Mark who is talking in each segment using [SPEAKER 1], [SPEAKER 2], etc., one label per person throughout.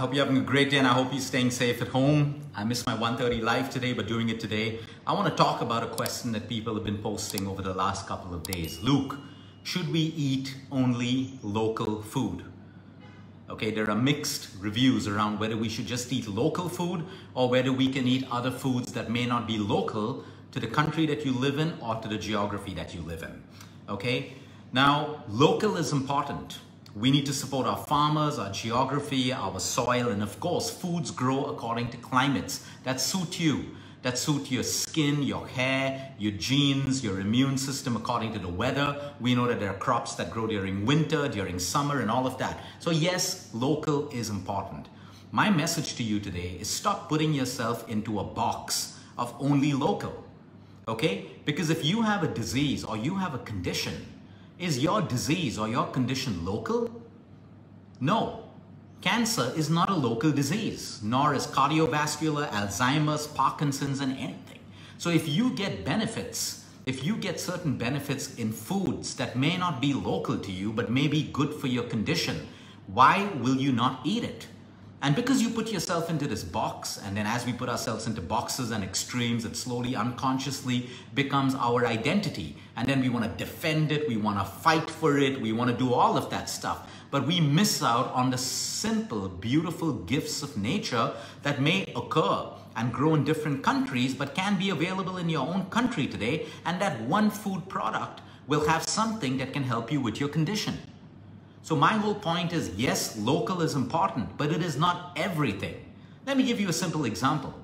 [SPEAKER 1] Hope you're having a great day and I hope you're staying safe at home. I missed my 1.30 live today, but doing it today. I want to talk about a question that people have been posting over the last couple of days. Luke, should we eat only local food? Okay, there are mixed reviews around whether we should just eat local food or whether we can eat other foods that may not be local to the country that you live in or to the geography that you live in. Okay, now local is important we need to support our farmers, our geography, our soil, and of course, foods grow according to climates that suit you, that suit your skin, your hair, your genes, your immune system according to the weather. We know that there are crops that grow during winter, during summer, and all of that. So yes, local is important. My message to you today is stop putting yourself into a box of only local. Okay? Because if you have a disease or you have a condition, is your disease or your condition local? No. Cancer is not a local disease, nor is cardiovascular, Alzheimer's, Parkinson's, and anything. So if you get benefits, if you get certain benefits in foods that may not be local to you, but may be good for your condition, why will you not eat it? And because you put yourself into this box, and then as we put ourselves into boxes and extremes, it slowly, unconsciously becomes our identity. And then we want to defend it, we want to fight for it, we want to do all of that stuff. But we miss out on the simple, beautiful gifts of nature that may occur and grow in different countries, but can be available in your own country today. And that one food product will have something that can help you with your condition. So my whole point is, yes, local is important, but it is not everything. Let me give you a simple example.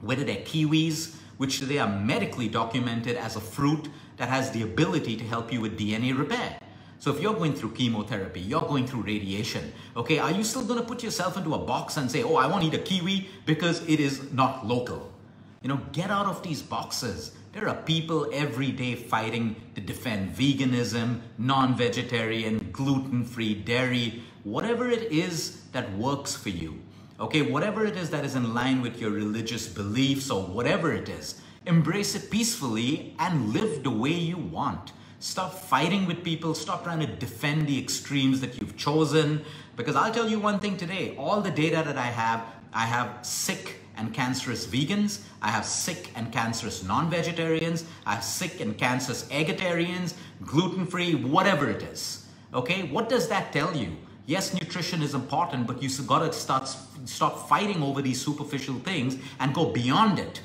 [SPEAKER 1] Whether they're kiwis, which today are medically documented as a fruit that has the ability to help you with DNA repair. So if you're going through chemotherapy, you're going through radiation, okay, are you still going to put yourself into a box and say, oh, I want to eat a kiwi because it is not local? You know, get out of these boxes. There are people every day fighting to defend veganism, non-vegetarian, gluten-free, dairy, whatever it is that works for you. Okay, whatever it is that is in line with your religious beliefs or whatever it is, embrace it peacefully and live the way you want. Stop fighting with people. Stop trying to defend the extremes that you've chosen. Because I'll tell you one thing today, all the data that I have, I have sick and cancerous vegans. I have sick and cancerous non-vegetarians. I have sick and cancerous eggetarians, gluten-free, whatever it is. Okay, what does that tell you? Yes, nutrition is important, but you gotta start stop fighting over these superficial things and go beyond it.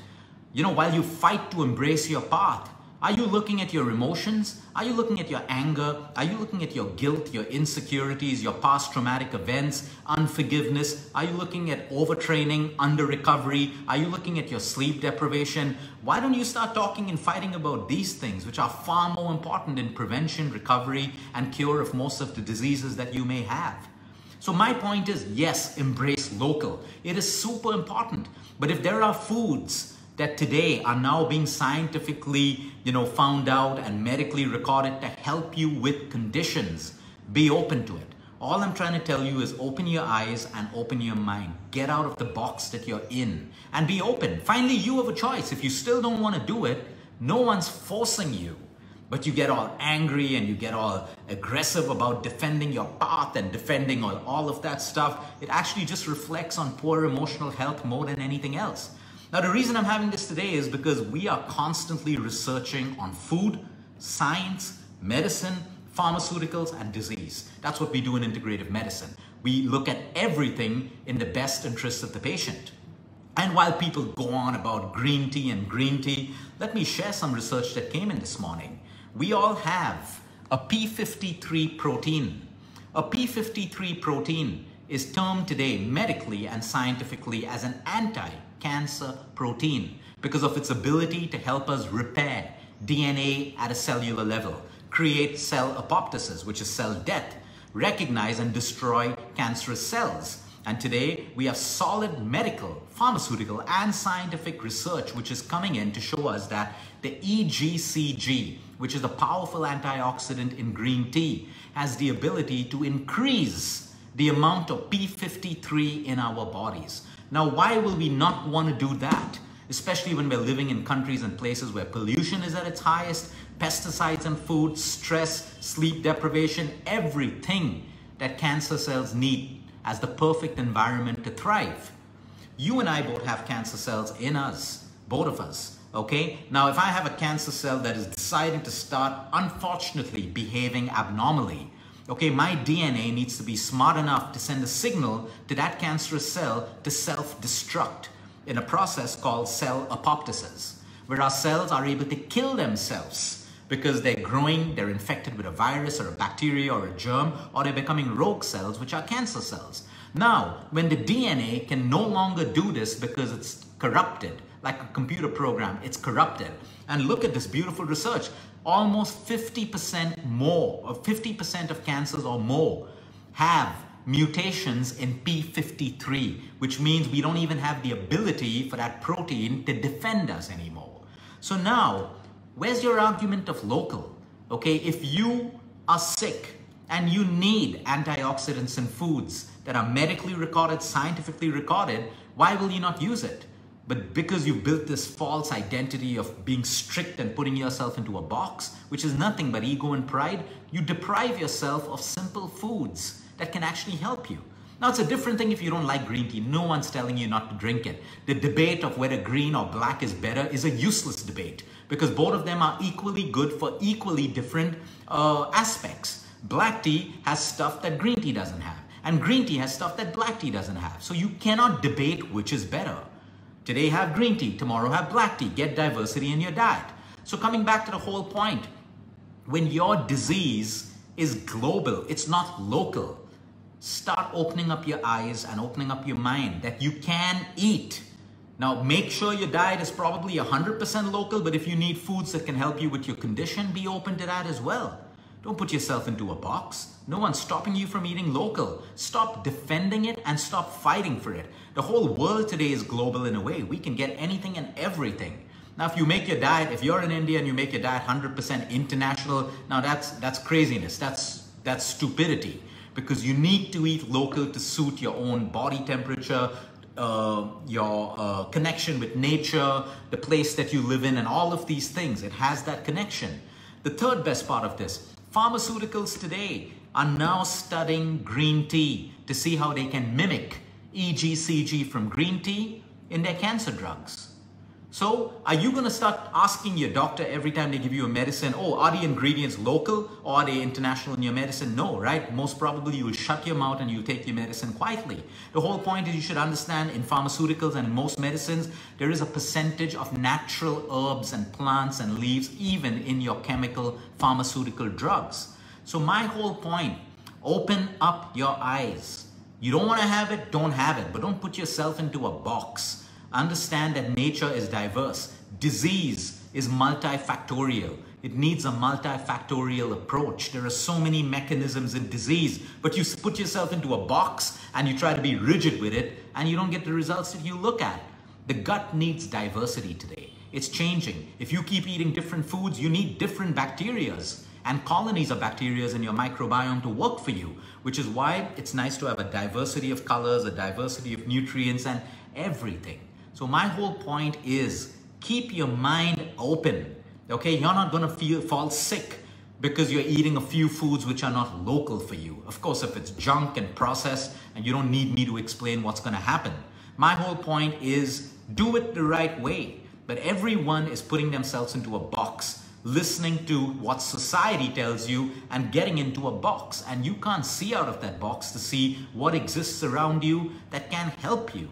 [SPEAKER 1] You know, while you fight to embrace your path, are you looking at your emotions? Are you looking at your anger? Are you looking at your guilt, your insecurities, your past traumatic events, unforgiveness? Are you looking at overtraining, under recovery? Are you looking at your sleep deprivation? Why don't you start talking and fighting about these things, which are far more important in prevention, recovery, and cure of most of the diseases that you may have? So my point is, yes, embrace local. It is super important. But if there are foods that today are now being scientifically, you know, found out and medically recorded to help you with conditions. Be open to it. All I'm trying to tell you is open your eyes and open your mind. Get out of the box that you're in and be open. Finally, you have a choice. If you still don't want to do it, no one's forcing you. But you get all angry and you get all aggressive about defending your path and defending all, all of that stuff. It actually just reflects on poor emotional health more than anything else. Now, the reason I'm having this today is because we are constantly researching on food, science, medicine, pharmaceuticals, and disease. That's what we do in integrative medicine. We look at everything in the best interest of the patient. And while people go on about green tea and green tea, let me share some research that came in this morning. We all have a P53 protein. A P53 protein is termed today medically and scientifically as an anti cancer protein because of its ability to help us repair DNA at a cellular level, create cell apoptosis, which is cell death, recognize and destroy cancerous cells. And today we have solid medical, pharmaceutical, and scientific research which is coming in to show us that the EGCG, which is a powerful antioxidant in green tea, has the ability to increase the amount of P53 in our bodies. Now, why will we not want to do that? Especially when we're living in countries and places where pollution is at its highest, pesticides and food, stress, sleep deprivation, everything that cancer cells need as the perfect environment to thrive. You and I both have cancer cells in us, both of us. Okay, now if I have a cancer cell that is deciding to start, unfortunately, behaving abnormally, okay, my DNA needs to be smart enough to send a signal to that cancerous cell to self destruct in a process called cell apoptosis, where our cells are able to kill themselves because they're growing, they're infected with a virus or a bacteria or a germ, or they're becoming rogue cells, which are cancer cells. Now, when the DNA can no longer do this because it's corrupted, like a computer program, it's corrupted. And look at this beautiful research. Almost 50% more, or 50% of cancers or more have mutations in P53, which means we don't even have the ability for that protein to defend us anymore. So now, where's your argument of local? Okay, if you are sick and you need antioxidants in foods that are medically recorded, scientifically recorded, why will you not use it? But because you've built this false identity of being strict and putting yourself into a box, which is nothing but ego and pride, you deprive yourself of simple foods that can actually help you. Now, it's a different thing if you don't like green tea. No one's telling you not to drink it. The debate of whether green or black is better is a useless debate because both of them are equally good for equally different uh, aspects. Black tea has stuff that green tea doesn't have, and green tea has stuff that black tea doesn't have. So you cannot debate which is better. Today have green tea, tomorrow have black tea. Get diversity in your diet. So coming back to the whole point, when your disease is global, it's not local, start opening up your eyes and opening up your mind that you can eat. Now, make sure your diet is probably 100% local, but if you need foods that can help you with your condition, be open to that as well. Don't put yourself into a box. No one's stopping you from eating local. Stop defending it and stop fighting for it. The whole world today is global in a way. We can get anything and everything. Now, if you make your diet, if you're in India and you make your diet 100% international, now that's that's craziness. That's that's stupidity because you need to eat local to suit your own body temperature, uh, your uh, connection with nature, the place that you live in, and all of these things. It has that connection. The third best part of this Pharmaceuticals today are now studying green tea to see how they can mimic EGCG from green tea in their cancer drugs. So, are you going to start asking your doctor every time they give you a medicine, oh, are the ingredients local or are they international in your medicine? No, right? Most probably you will shut your mouth and you take your medicine quietly. The whole point is you should understand in pharmaceuticals and in most medicines, there is a percentage of natural herbs and plants and leaves, even in your chemical pharmaceutical drugs. So, my whole point open up your eyes. You don't want to have it, don't have it, but don't put yourself into a box. Understand that nature is diverse. Disease is multifactorial. It needs a multifactorial approach. There are so many mechanisms in disease, but you put yourself into a box and you try to be rigid with it and you don't get the results that you look at. The gut needs diversity today. It's changing. If you keep eating different foods, you need different bacterias and colonies of bacteria in your microbiome to work for you, which is why it's nice to have a diversity of colors, a diversity of nutrients and everything. So my whole point is keep your mind open. Okay, you're not gonna feel fall sick because you're eating a few foods which are not local for you. Of course, if it's junk and processed and you don't need me to explain what's gonna happen. My whole point is do it the right way. But everyone is putting themselves into a box, listening to what society tells you and getting into a box. And you can't see out of that box to see what exists around you that can help you.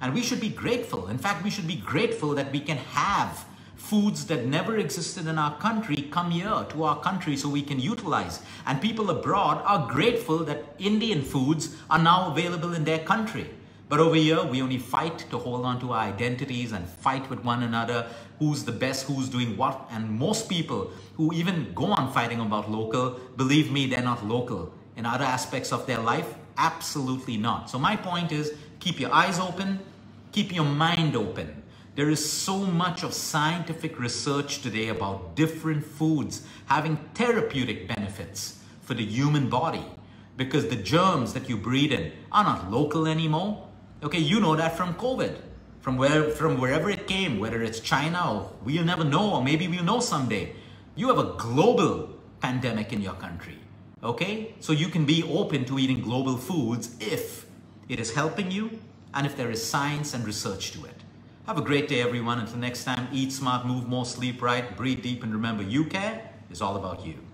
[SPEAKER 1] And we should be grateful. In fact, we should be grateful that we can have foods that never existed in our country come here to our country so we can utilize. And people abroad are grateful that Indian foods are now available in their country. But over here, we only fight to hold on to our identities and fight with one another who's the best, who's doing what. And most people who even go on fighting about local, believe me, they're not local. In other aspects of their life, absolutely not. So my point is keep your eyes open, Keep your mind open. There is so much of scientific research today about different foods having therapeutic benefits for the human body because the germs that you breathe in are not local anymore. Okay, you know that from COVID, from where from wherever it came, whether it's China or we'll never know, or maybe we'll know someday. You have a global pandemic in your country. Okay? So you can be open to eating global foods if it is helping you, and if there is science and research to it. Have a great day, everyone. Until next time, eat smart, move more, sleep right, breathe deep, and remember, YouCare is all about you.